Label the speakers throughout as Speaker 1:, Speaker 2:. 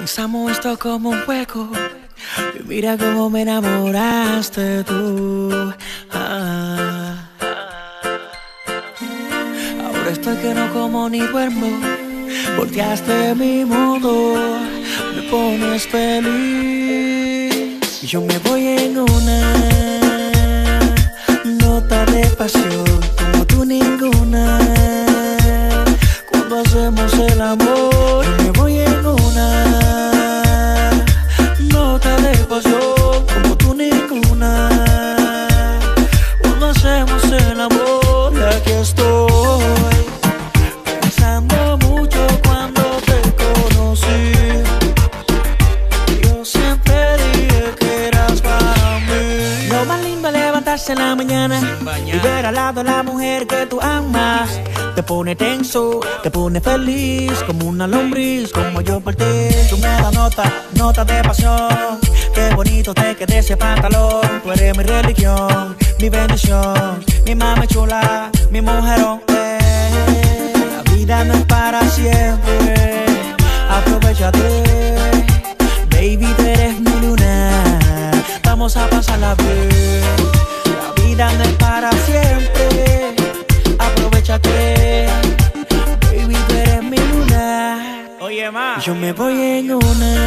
Speaker 1: Comenzamos esto como un juego. Y mira cómo me enamoraste tú. Ah. Ahora estoy que no como ni duermo. Volteaste mi mundo, me pones feliz. Y yo me voy en una nota de pasión, como tú ninguna. Cuando hacemos el amor, al lado la mujer que tú amas. Te pone tenso, te pone feliz, como una lombriz, como yo por ti. Tú me das nota, nota de pasión. Qué bonito te queda ese pantalón. Tú eres mi religión, mi bendición, mi mami chula, mi mujerón. eh. La vida no es para siempre, aprovechate. Baby, tú eres mi luna, vamos a bien. La Yo me voy en una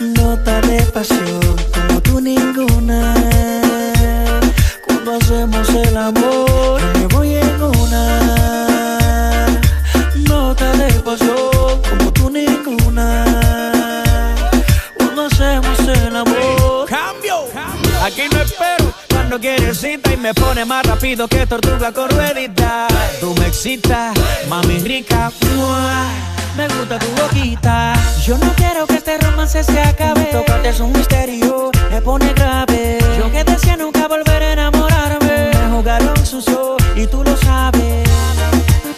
Speaker 1: nota de pasión, como tú ninguna. Cuando hacemos el amor, yo me
Speaker 2: cita y me pone más rápido que tortuga con ruedita. Tú me excitas, mami rica.
Speaker 1: Mua, Me gusta tu boquita. Yo no quiero que este romance se acabe. Tocarte es un misterio, me pone grave. Yo que decía nunca volver a enamorarme. Me jugaron sucio y tú lo sabes.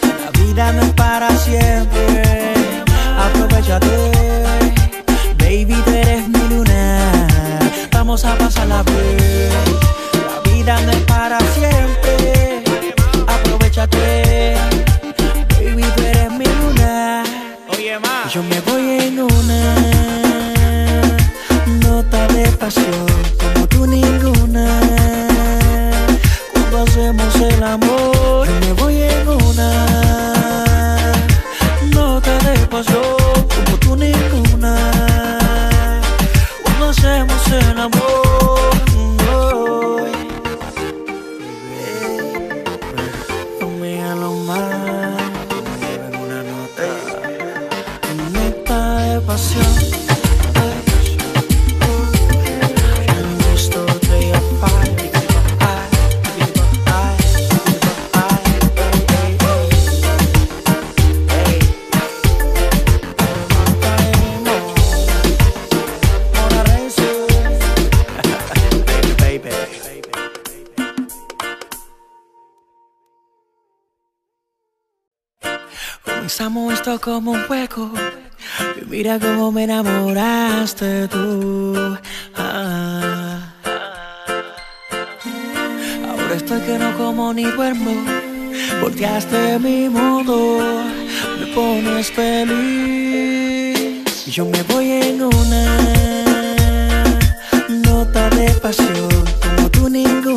Speaker 1: La vida no es para siempre. Aprovechate. Baby, tú eres mi luna. Vamos a pasarla bien. La vida Comenzamos esto como un juego. Y mira cómo me enamoraste tú. Ah. Ahora estoy que no como ni duermo. Volteaste mi mundo, me pones feliz. Yo me voy en una nota de pasión, como tú ninguna.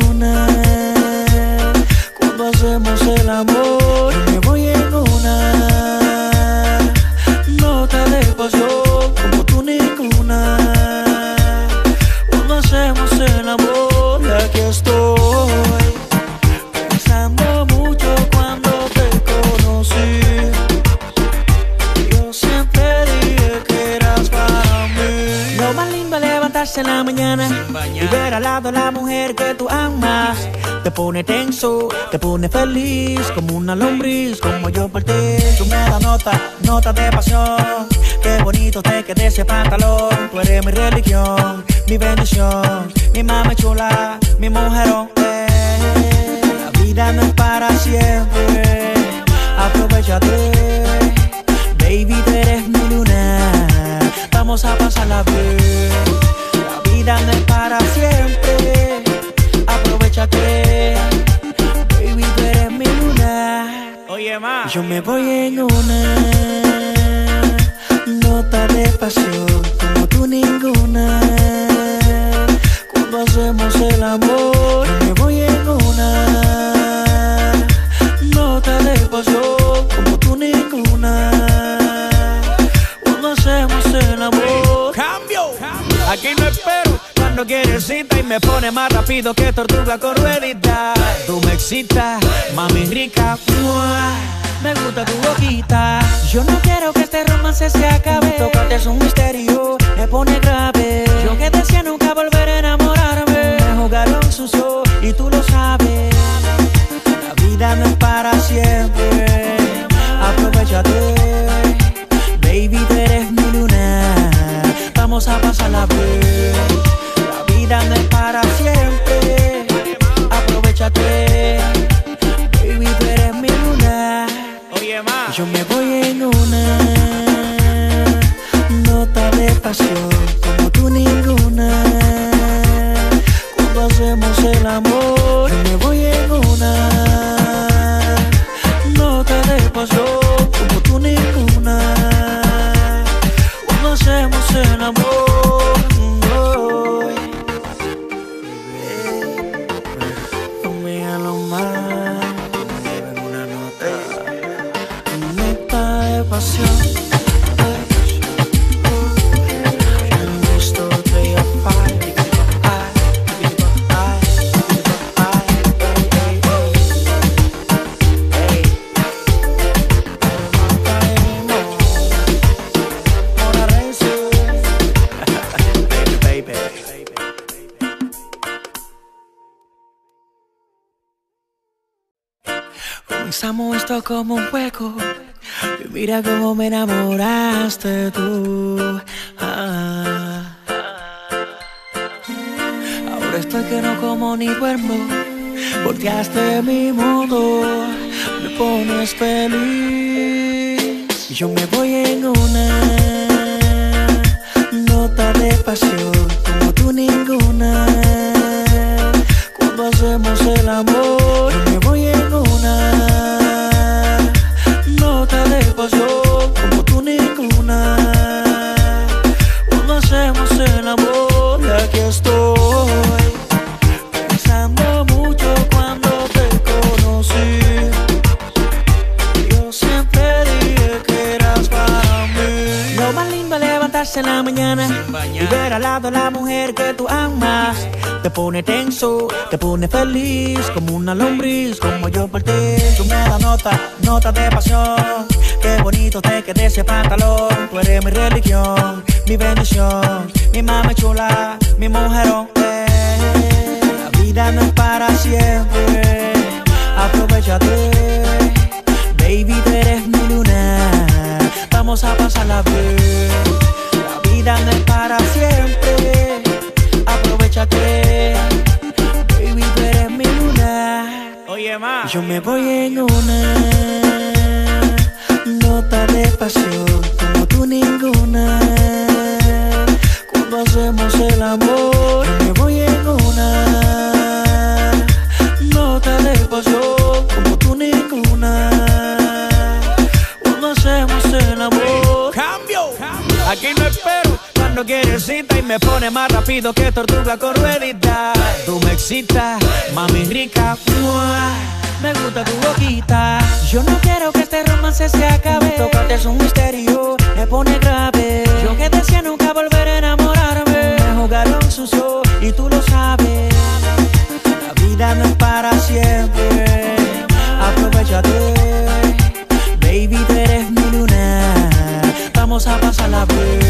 Speaker 1: Al la mujer que tú amas. Te pone tenso, te pone feliz, como una lombriz, como yo por ti. Tú me das nota, nota de pasión. Qué bonito te queda ese pantalón. Tú eres mi religión, mi bendición, mi mami chula, mi mujerón. eh. La vida no es para siempre. Aprovechate. Baby, eres mi luna. Vamos a bien. La Yo me voy en una nota de pasión como tú ninguna. Cuando hacemos
Speaker 2: el amor,
Speaker 1: yo me voy en una nota de pasión como tú ninguna. Cuando hacemos el amor,
Speaker 2: cambio. Aquí no espero cuando quieres cita y me pone más rápido que tortuga con ruedita. Tú me excitas, mami rica.
Speaker 1: Me gusta tu boquita. Yo no quiero que este romance se acabe. Tocarte es un misterio, me pone grave. Yo que decía nunca volver a enamorarme. Me jugaron sucio y tú lo sabes. La vida no es para siempre. Aprovechate. Baby, tú eres mi luna. Vamos a pasarla bien. La vida no es para siempre. En una nota de pasión como tú ninguna. Cuando hacemos el amor, me voy en una nota de pasión como tú ninguna. Cuando hacemos el amor, Comenzamos esto como un juego. Y mira cómo me enamoraste tú. Ah. Ahora estoy que no como ni duermo. Volteaste mi mundo. Me pones feliz. Yo me voy en una Nota de pasión Como tú ninguna. Cuando hacemos el amor levantarse en la mañana Y ver al lado a la mujer que tú amas. Te pone tenso, te pone feliz Como una lombriz, como yo por ti. Tú me das nota, nota de pasión. Qué bonito te queda ese pantalón. Tú eres mi religión, mi bendición Mi mama chula, mi mujerón eh. La vida no es para siempre. Aprovechate Baby, tú eres mi luna. Vamos a pasarla bien. La vida no es para siempre. Aprovechate Baby, tú eres mi luna.
Speaker 2: Oye, ma.
Speaker 1: Yo me voy en una. Nota de pasión Como tú ninguna. Cuando hacemos el amor me
Speaker 2: pone más rápido que tortuga con ruedita. Tú me excitas, mami rica.
Speaker 1: Mua, Me gusta tu boquita. Yo no quiero que este romance se acabe. Tocarte es un misterio, me pone grave. Yo que decía nunca volver a enamorarme. Me jugaron sucio y tú lo sabes. La vida no es para siempre. Aprovechate. Baby, tú eres mi luna. Vamos a bien. La